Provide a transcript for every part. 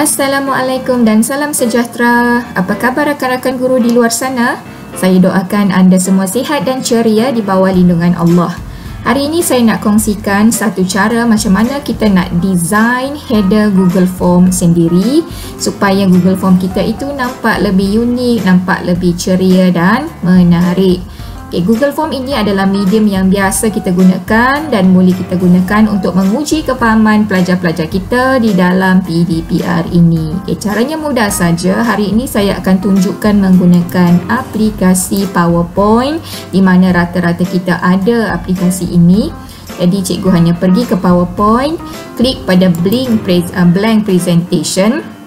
Assalamualaikum dan salam sejahtera. Apa khabar rakan-rakan guru di luar sana? Saya doakan anda semua sihat dan ceria di bawah lindungan Allah. Hari ini saya nak kongsikan satu cara macam mana kita nak design header Google Form sendiri supaya Google Form kita itu nampak lebih unik, nampak lebih ceria dan menarik. Okay, Google Form ini adalah medium yang biasa kita gunakan dan boleh kita gunakan untuk menguji kepahaman pelajar-pelajar kita di dalam PDPR ini. Okay, caranya mudah saja. Hari ini saya akan tunjukkan menggunakan aplikasi PowerPoint di mana rata-rata kita ada aplikasi ini. Jadi cikgu hanya pergi ke PowerPoint, klik pada blank, uh, presentation.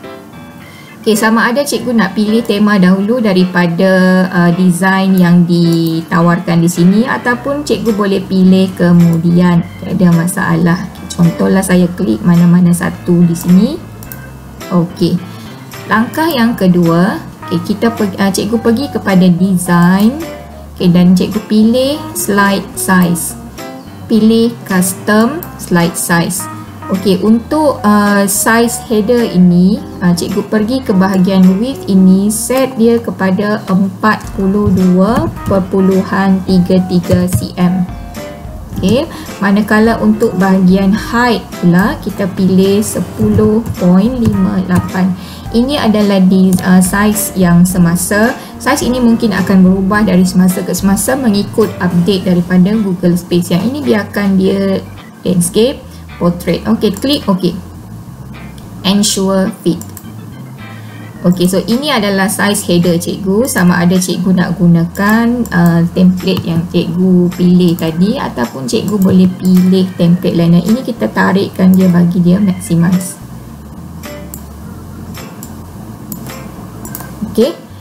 Okay, sama ada cikgu nak pilih tema dahulu daripada uh, design yang ditawarkan di sini ataupun cikgu boleh pilih kemudian. Tak ada masalah. Contohlah saya klik mana-mana satu di sini. Okey. Langkah yang kedua, okay, kita uh, cikgu pergi kepada design. Okay, dan cikgu pilih slide size. Pilih custom slide size. Okey, untuk uh, size header ini, uh, cikgu pergi ke bahagian width ini, set dia kepada 42.33 cm. Okey, manakala untuk bahagian height pula, kita pilih 10.58. Ini adalah di uh, size yang semasa. Size ini mungkin akan berubah dari semasa ke semasa mengikut update daripada Google Space. Yang ini biarkan dia landscape portrait. Okey, klik okey. Ensure fit. Okey, so ini adalah size header cikgu. Sama ada cikgu nak gunakan uh, template yang cikgu pilih tadi ataupun cikgu boleh pilih template lain. Ini kita tarikkan dia bagi dia maximize. Okey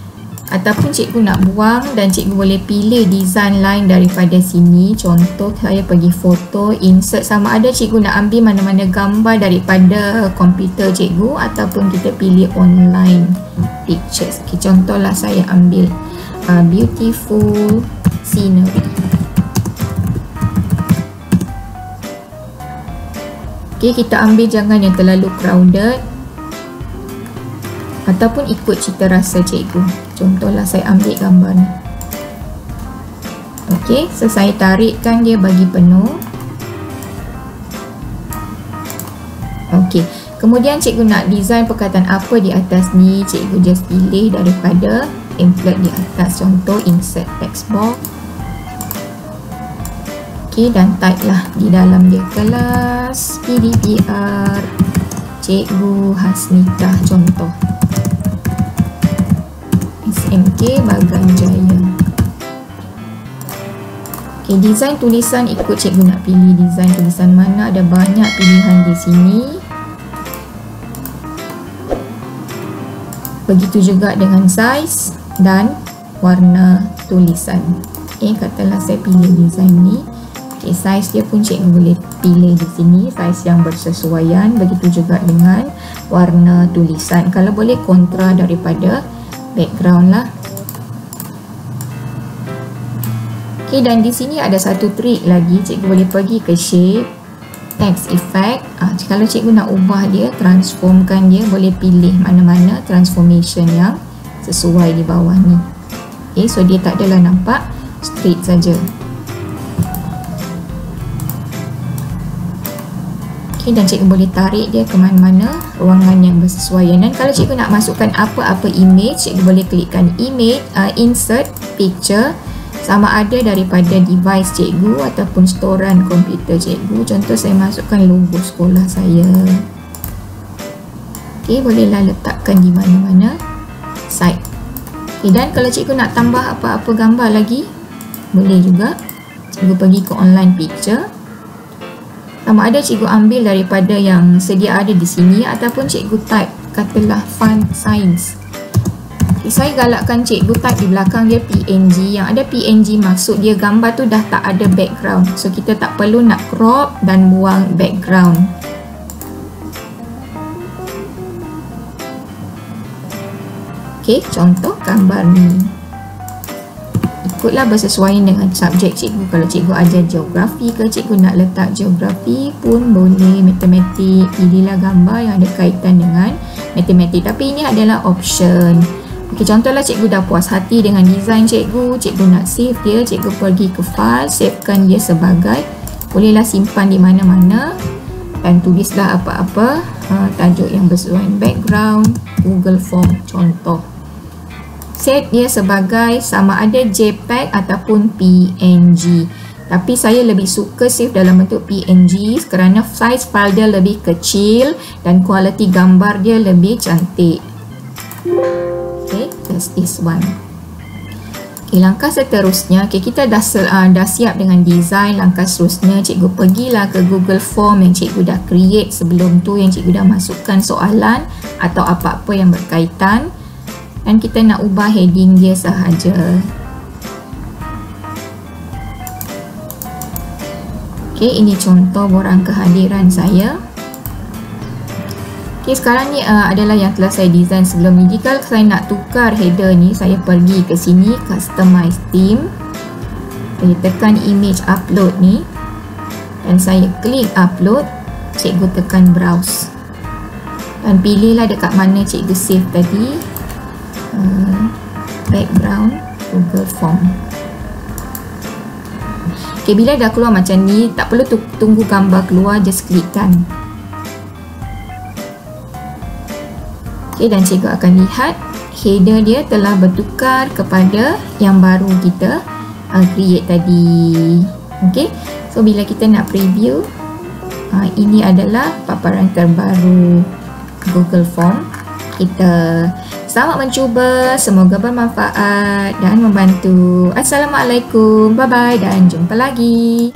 ataupun cikgu nak buang dan cikgu boleh pilih design lain daripada sini. Contoh saya pergi foto insert. Sama ada cikgu nak ambil mana-mana gambar daripada komputer cikgu ataupun kita pilih online pictures. Okay, contohlah saya ambil uh, beautiful scenery. Okay, kita ambil jangan yang terlalu crowded ataupun ikut cita rasa cikgu. Contohlah saya ambil gambar ni. Ok so saya tarikkan dia bagi penuh. Ok kemudian cikgu nak design perkataan apa di atas ni? Cikgu just pilih daripada template di atas. Contoh insert text box. Ok dan type lah di dalam dia. Kelas PDPR cikgu Hasnita contoh SMK Bagan Jaya. Okay, design tulisan ikut cikgu nak pilih design tulisan mana. Ada banyak pilihan di sini. Begitu juga dengan size dan warna tulisan. Okay, katalah saya pilih design ni. Okay, size dia pun cikgu boleh pilih di sini. Size yang bersesuaian. Begitu juga dengan warna tulisan. Kalau boleh kontra daripada background lah. Ok dan di sini ada satu trik lagi. Cikgu boleh pergi ke shape text effect. Ah, kalau cikgu nak ubah dia transformkan dia boleh pilih mana-mana transformation yang sesuai di bawah ni. Ok so dia tak adalah nampak straight saja. Okay, dan cikgu boleh tarik dia ke mana-mana ruangan yang bersesuaian. Dan kalau cikgu nak masukkan apa-apa image cikgu boleh klikkan image uh, insert picture. Sama ada daripada device cikgu ataupun storan komputer cikgu. Contoh saya masukkan logo sekolah saya. Ok bolehlah letakkan di mana-mana site ok dan kalau cikgu nak tambah apa-apa gambar lagi boleh juga. Cikgu pergi ke online picture sama ada cikgu ambil daripada yang sedia ada di sini ataupun cikgu type katalah font science. Okay, saya galakkan cikgu type di belakang dia PNG yang ada PNG maksud dia gambar tu dah tak ada background. So kita tak perlu nak crop dan buang background. Ok contoh gambar ni ikutlah bersesuaian dengan subjek cikgu. Kalau cikgu ajar geografi ke cikgu nak letak geografi pun boleh. Matematik pilihlah gambar yang ada kaitan dengan matematik. Tapi ini adalah option. Okey, contohlah cikgu dah puas hati dengan design cikgu, cikgu nak save dia, cikgu pergi ke file, savekan dia sebagai. Bolehlah simpan di mana-mana. Dan tulislah apa-apa uh, tajuk yang bersesuaian background, Google Form contoh. Set dia sebagai sama ada JPEG ataupun PNG. Tapi saya lebih suka save dalam bentuk PNG kerana size file dia lebih kecil dan kualiti gambar dia lebih cantik. That's this one. Okay, langkah seterusnya. Okay, kita dah, uh, dah siap dengan design. Langkah seterusnya cikgu pergilah ke google form yang cikgu dah create sebelum tu yang cikgu dah masukkan soalan atau apa-apa yang berkaitan dan kita nak ubah heading dia sahaja Okay, ini contoh borang kehadiran saya. Okay, sekarang ni uh, adalah yang telah saya design sebelum ni. Jika saya nak tukar header ni, saya pergi ke sini, customize theme. Saya tekan image upload ni. Dan saya klik upload, cikgu tekan browse. Dan pilihlah dekat mana cikgu save tadi. Uh, background, Google Form. Okay, bila dah keluar macam ni, tak perlu tunggu gambar keluar, just klikkan. Okay, dan cikgu akan lihat header dia telah bertukar kepada yang baru kita uh, create tadi. Okay, so bila kita nak preview, uh, ini adalah paparan terbaru Google Form. Kita selamat mencuba, semoga bermanfaat dan membantu. Assalamualaikum, bye-bye dan jumpa lagi.